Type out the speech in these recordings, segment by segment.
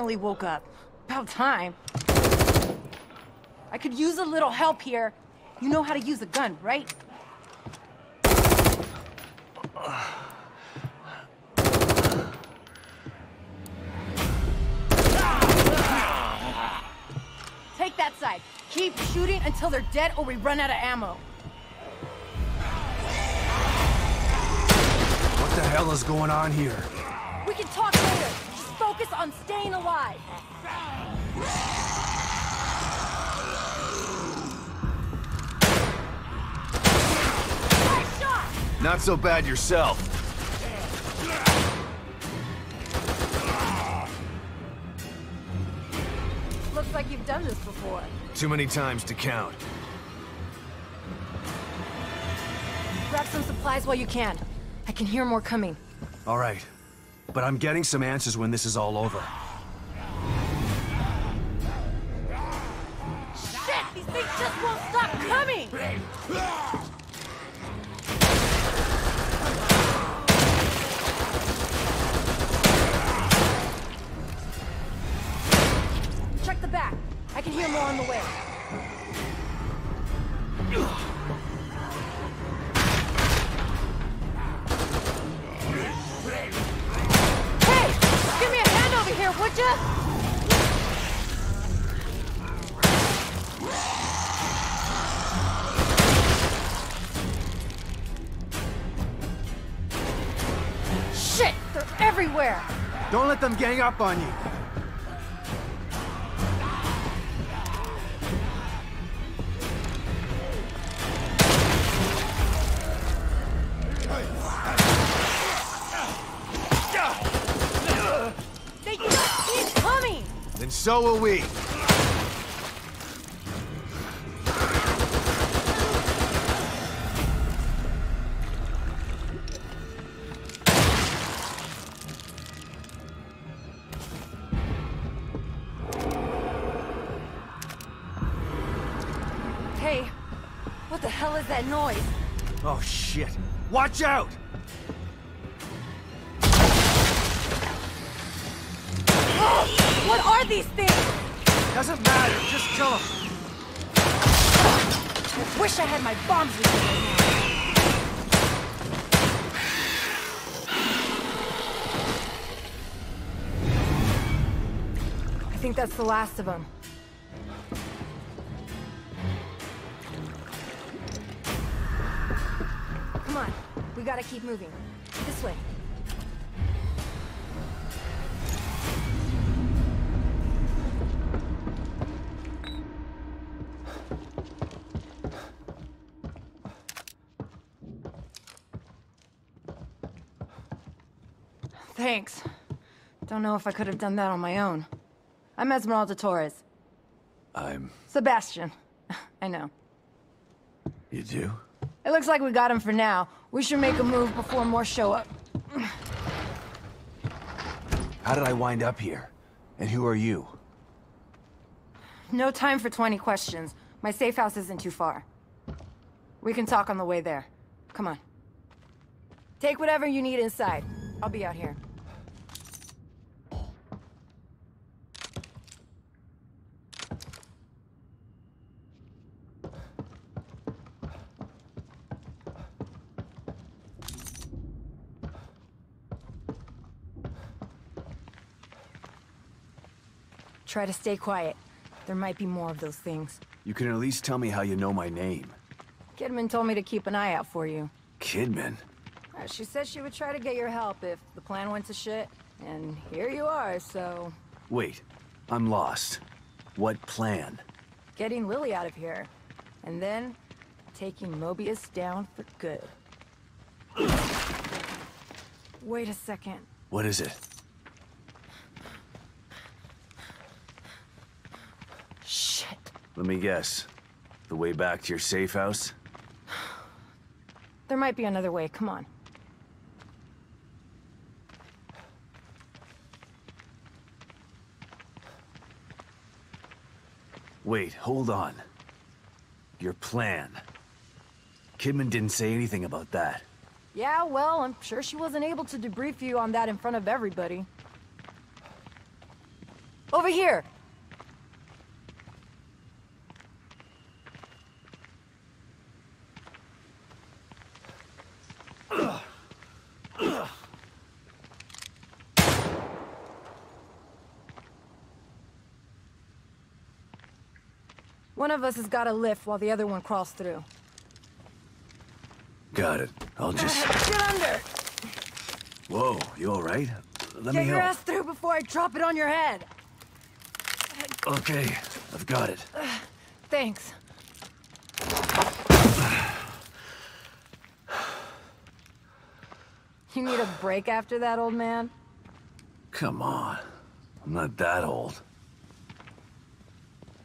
finally woke up. About time. I could use a little help here. You know how to use a gun, right? Take that side. Keep shooting until they're dead or we run out of ammo. What the hell is going on here? We can talk later. Focus on staying alive. Nice shot! Not so bad yourself. Looks like you've done this before. Too many times to count. Grab some supplies while you can. I can hear more coming. All right. But I'm getting some answers when this is all over. Shit! These things just won't stop coming! Don't let them gang up on you. They just keep coming! Then so will we. Hell is that noise? Oh shit. Watch out! What are these things? Doesn't matter. Just kill them. I wish I had my bombs with me right now. I think that's the last of them. We gotta keep moving. This way. Thanks. Don't know if I could have done that on my own. I'm Esmeralda Torres. I'm... Sebastian. I know. You do? It looks like we got him for now. We should make a move before more show up. How did I wind up here? And who are you? No time for 20 questions. My safe house isn't too far. We can talk on the way there. Come on. Take whatever you need inside. I'll be out here. Try to stay quiet. There might be more of those things. You can at least tell me how you know my name. Kidman told me to keep an eye out for you. Kidman? Uh, She said she would try to get your help if the plan went to shit. And here you are, so... Wait. I'm lost. What plan? Getting Lily out of here. And then, taking Mobius down for good. Wait a second. What is it? Let me guess. The way back to your safe house? There might be another way, come on. Wait, hold on. Your plan. Kidman didn't say anything about that. Yeah, well, I'm sure she wasn't able to debrief you on that in front of everybody. Over here! One of us has got to lift while the other one crawls through. Got it. I'll just... Get under! Whoa, you alright? Let Get me your ass through before I drop it on your head! Okay, I've got it. Thanks. You need a break after that, old man? Come on. I'm not that old.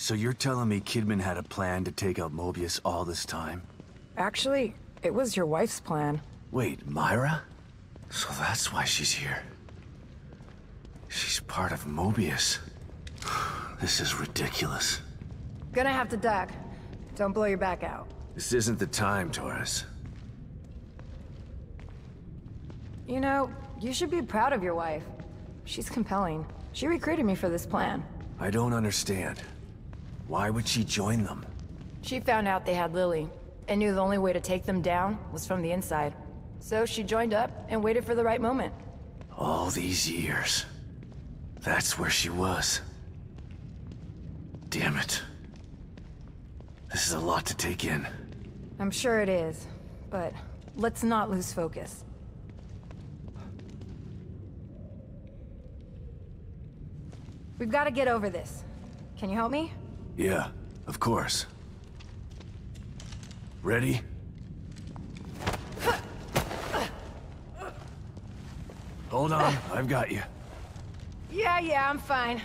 So you're telling me Kidman had a plan to take out Mobius all this time? Actually, it was your wife's plan. Wait, Myra? So that's why she's here. She's part of Mobius. This is ridiculous. Gonna have to duck. Don't blow your back out. This isn't the time, Torres. You know, you should be proud of your wife. She's compelling. She recruited me for this plan. I don't understand. Why would she join them? She found out they had Lily, and knew the only way to take them down was from the inside. So she joined up and waited for the right moment. All these years. That's where she was. Damn it. This is a lot to take in. I'm sure it is, but let's not lose focus. We've got to get over this. Can you help me? Yeah, of course. Ready? Hold on, I've got you. Yeah, yeah, I'm fine.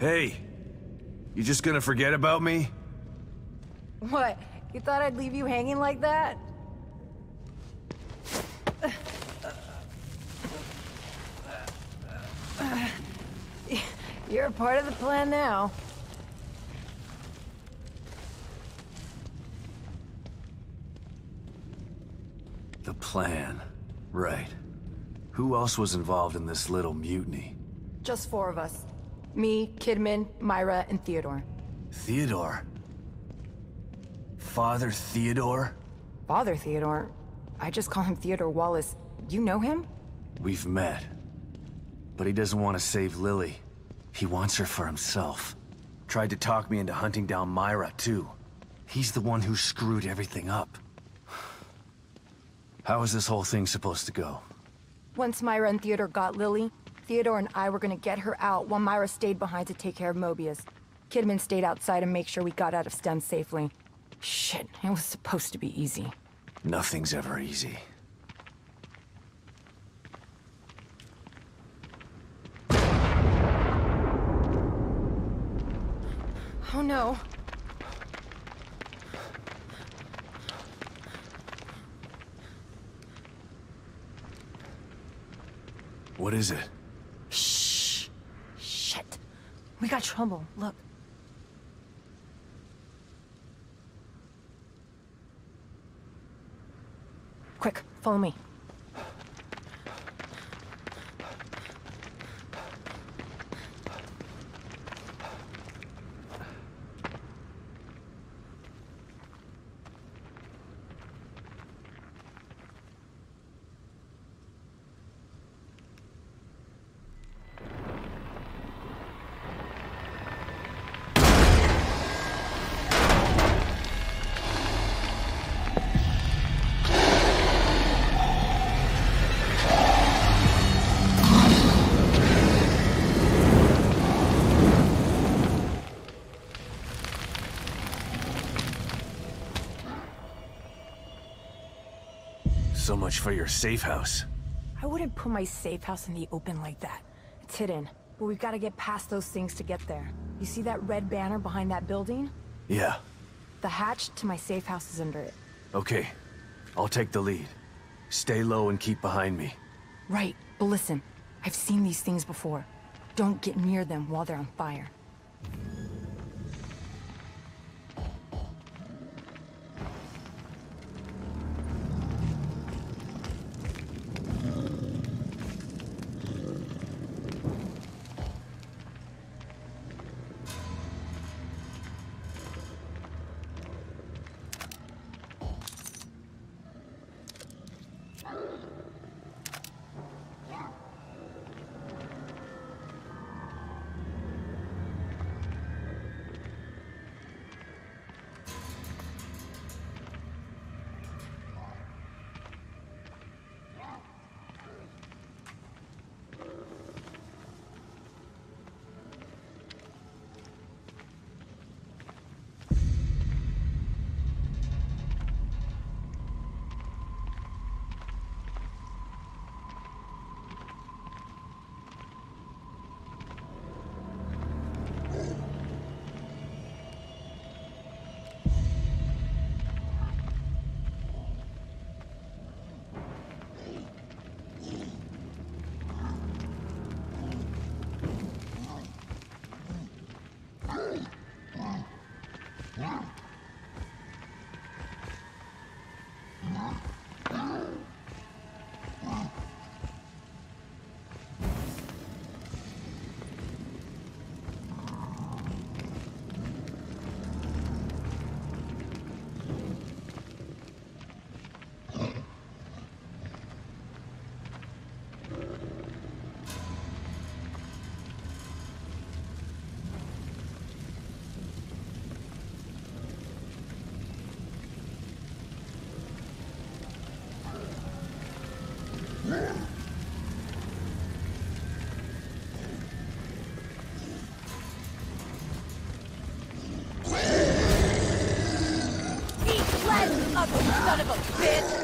Hey, you just gonna forget about me? What? You thought I'd leave you hanging like that? You're a part of the plan now. The plan. Right. Who else was involved in this little mutiny? Just four of us. Me, Kidman, Myra, and Theodore. Theodore? Father Theodore? Father Theodore? I just call him Theodore Wallace. You know him? We've met. But he doesn't want to save Lily. He wants her for himself. Tried to talk me into hunting down Myra, too. He's the one who screwed everything up. How is this whole thing supposed to go? Once Myra and Theodore got Lily, Theodore and I were gonna get her out while Myra stayed behind to take care of Mobius. Kidman stayed outside and make sure we got out of STEM safely. Shit, it was supposed to be easy. Nothing's ever easy. Oh no. What is it? Shh. Shit. We got trouble. Look. Quick, follow me. Much for your safe house. I wouldn't put my safe house in the open like that. It's hidden, but we've got to get past those things to get there. You see that red banner behind that building? Yeah, The hatch to my safe house is under it. okay. I'll take the lead. Stay low and keep behind me. Right, but listen. I've seen these things before. Don't get near them while they're on fire. Son of a bitch!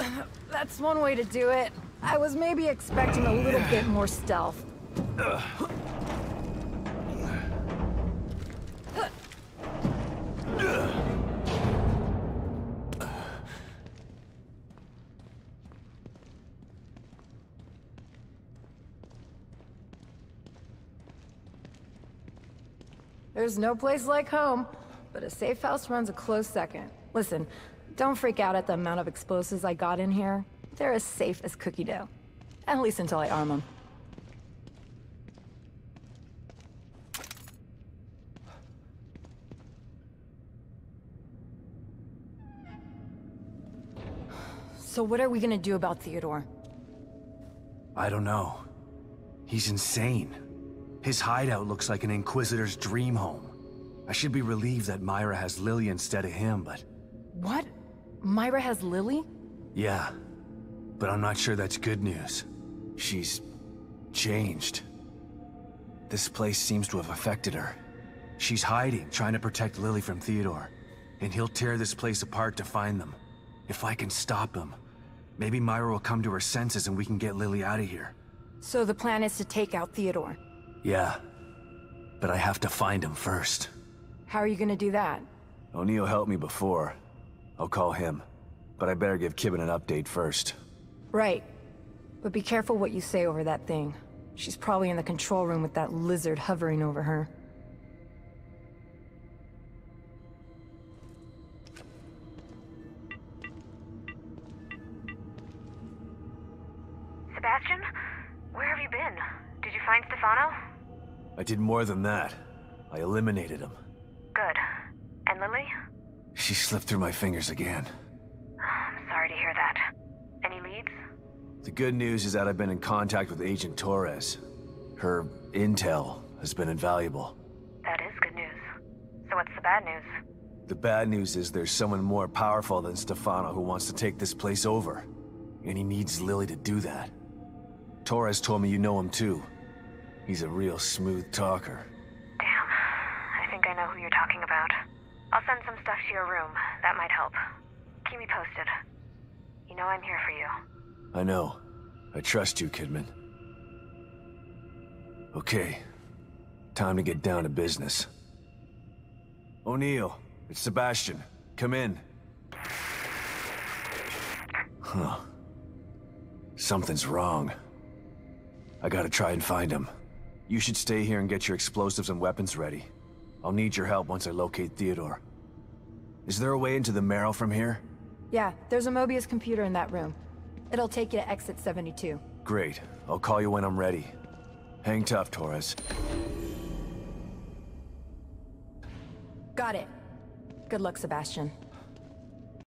that's one way to do it. I was maybe expecting a little bit more stealth. There's no place like home, but a safe house runs a close second. Listen, don't freak out at the amount of explosives I got in here. They're as safe as cookie dough. At least until I arm them. So what are we gonna do about Theodore? I don't know. He's insane. His hideout looks like an Inquisitor's dream home. I should be relieved that Myra has Lily instead of him, but... What? Myra has Lily? Yeah. But I'm not sure that's good news. She's... changed. This place seems to have affected her. She's hiding, trying to protect Lily from Theodore. And he'll tear this place apart to find them. If I can stop him, maybe Myra will come to her senses and we can get Lily out of here. So the plan is to take out Theodore. Yeah. But I have to find him first. How are you gonna do that? O'Neal helped me before. I'll call him. But I better give Kidman an update first. Right. But be careful what you say over that thing. She's probably in the control room with that lizard hovering over her. Sebastian? Where have you been? Did you find Stefano? I did more than that. I eliminated him. Good. And Lily? She slipped through my fingers again. I'm sorry to hear that. Any leads? The good news is that I've been in contact with Agent Torres. Her intel has been invaluable. That is good news. So what's the bad news? The bad news is there's someone more powerful than Stefano who wants to take this place over. And he needs Lily to do that. Torres told me you know him too. He's a real smooth talker. Damn. I think I know who you're talking about. I'll send some stuff to your room. That might help. Keep me posted. You know I'm here for you. I know. I trust you, Kidman. Okay. Time to get down to business. O'Neal, it's Sebastian. Come in. Huh. Something's wrong. I gotta try and find him. You should stay here and get your explosives and weapons ready. I'll need your help once I locate Theodore. Is there a way into the Marrow from here? Yeah, there's a Mobius computer in that room. It'll take you to exit 72. Great. I'll call you when I'm ready. Hang tough, Torres. Got it. Good luck, Sebastian.